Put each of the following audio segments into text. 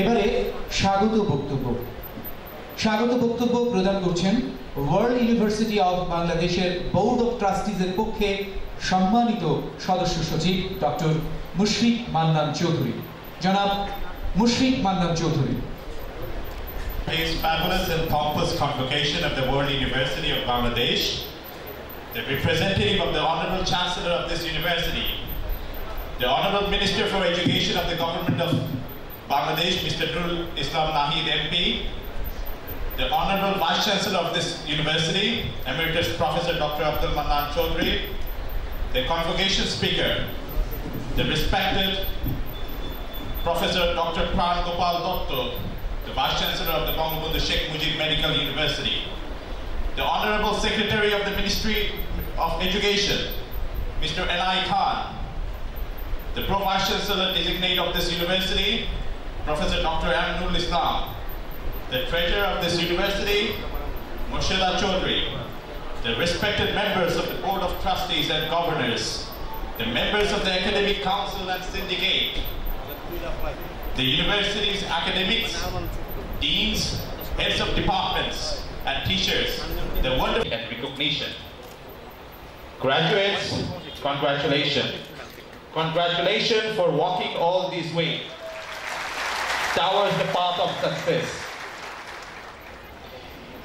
এবারে স্বাগত বক্তব্য স্বাগত বক্তব্য প্রদান করছেন ওয়ার্ল্ড ইউনিভার্সিটি অফ বাংলাদেশের বোর্ড অফ ট্রাস্টিজের পক্ষে সম্মানিত সদস্য সচিব ডক্টর মুশফিক মান্নান চৌধুরী জনাব Mushfiq Mannan Chowdhury This fabulous and pompous convocation of the World University of Bangladesh, the representative of the Honorable Chancellor of this university, the Honorable Minister for Education of the Government of Bangladesh, Mr. Nurul Islam Nahid MP, the Honorable Vice Chancellor of this university, Emeritus Professor Dr. Abdul Mannan Choudhury, the convocation speaker, the respected Professor Dr. Pran Gopal Datta, the Vice Chancellor of the Bangabandhu Sheikh Mujib Medical University, the Honorable Secretary of the Ministry of Education, Mr. N.I. Khan, the Pro Vice Chancellor designate of this university, Professor Dr. Aminul Islam, the Treasurer of this university, Murshida Chaudhry, the respected members of the Board of Trustees and Governors, the members of the Academic Council and Syndicate, the university's academics, deans, heads of departments, and teachers, the wonderful and recognition. Graduates, congratulations. Congratulations for walking all this way towards the path of success.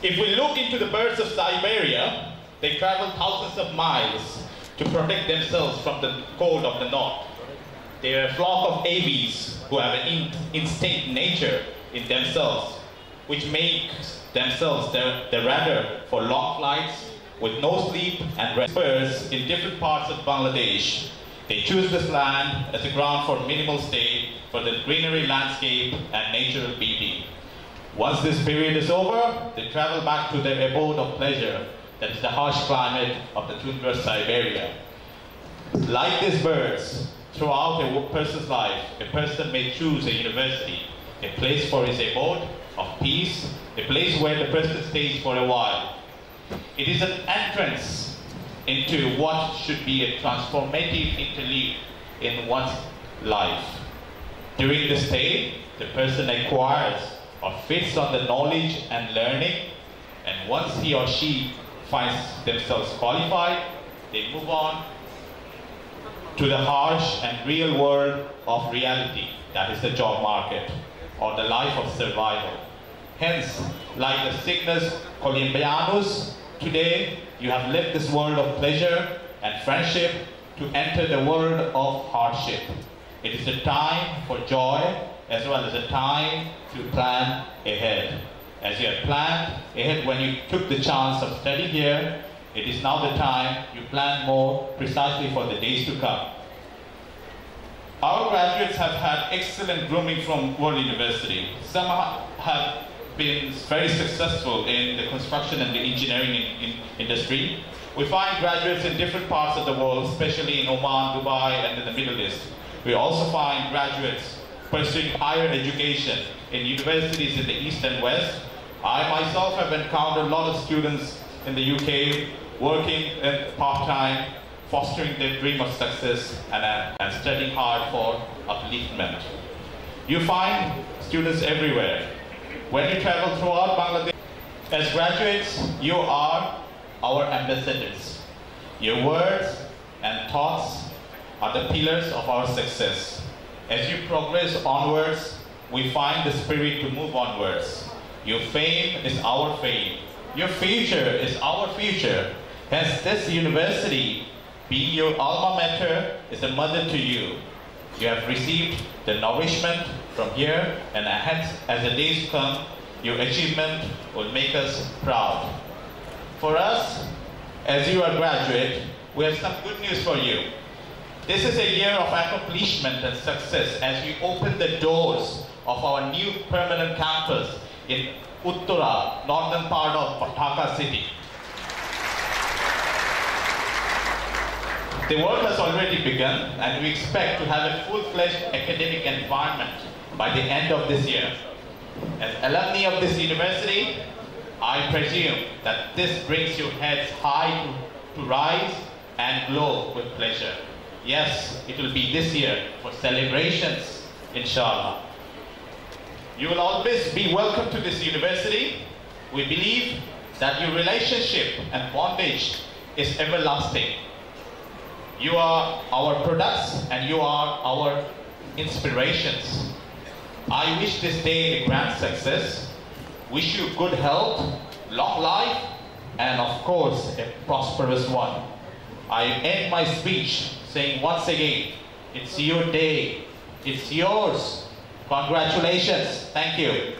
If we look into the birds of Siberia, they travel thousands of miles to protect themselves from the cold of the north. They are a flock of aves who have an in- instinct nature in themselves, which makes themselves the, the rudder for long flights with no sleep and rest. In different parts of Bangladesh. They choose this land as a ground for minimal stay, for the greenery landscape and natural beauty. Once this period is over, they travel back to their abode of pleasure, that is the harsh climate of the tundra Siberia. Like these birds, throughout a person's life, a person may choose a university, a place for his abode of peace, a place where the person stays for a while. It is an entrance into what should be a transformative interlude in one's life. During the stay, the person acquires or feeds on the knowledge and learning, and once he or she finds themselves qualified, they move on to the harsh and real world of reality, that is the job market, or the life of survival. Hence, like the Cygnus columbianus, today you have left this world of pleasure and friendship to enter the world of hardship. It is a time for joy as well as a time to plan ahead. As you have planned ahead when you took the chance of study here, it is now the time you plan more precisely for the days to come. Our graduates have had excellent grooming from World University. Some have been very successful in the construction and the engineering in, in industry. We find graduates in different parts of the world, especially in Oman, Dubai, and in the Middle East. We also find graduates pursuing higher education in universities in the East and West. I myself have encountered a lot of students in the UK working part-time, fostering their dream of success and, uh, and studying hard for upliftment. You find students everywhere. When you travel throughout Bangladesh, as graduates, you are our ambassadors. Your words and thoughts are the pillars of our success. As you progress onwards, we find the spirit to move onwards. Your fame is our fame. Your future is our future. Hence, this university, being your alma mater, is a mother to you. You have received the nourishment from here, and hence, as the days come, your achievement will make us proud. For us, as you are graduate, we have some good news for you. This is a year of accomplishment and success as we open the doors of our new permanent campus in Uttara, northern part of Dhaka city. The work has already begun and we expect to have a full-fledged academic environment by the end of this year. As alumni of this university, I presume that this brings your heads high to, rise and glow with pleasure. Yes, it will be this year for celebrations, inshallah. You will always be welcome to this university. We believe that your relationship and bondage is everlasting. You are our products and you are our inspirations. I wish this day a grand success. Wish you good health, long life, and of course, a prosperous one. I end my speech saying once again, it's your day. It's yours. Congratulations. Thank you.